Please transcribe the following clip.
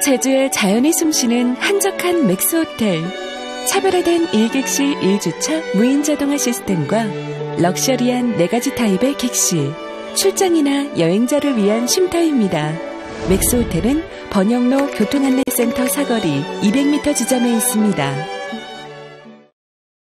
제주의 자연이 숨쉬는 한적한 맥스 호텔. 차별화된 일객실 1주차 무인 자동화 시스템과 럭셔리한 네 가지 타입의 객실, 출장이나 여행자를 위한 쉼터입니다. 맥스 호텔은 번영로 교통안내센터 사거리 200m 지점에 있습니다.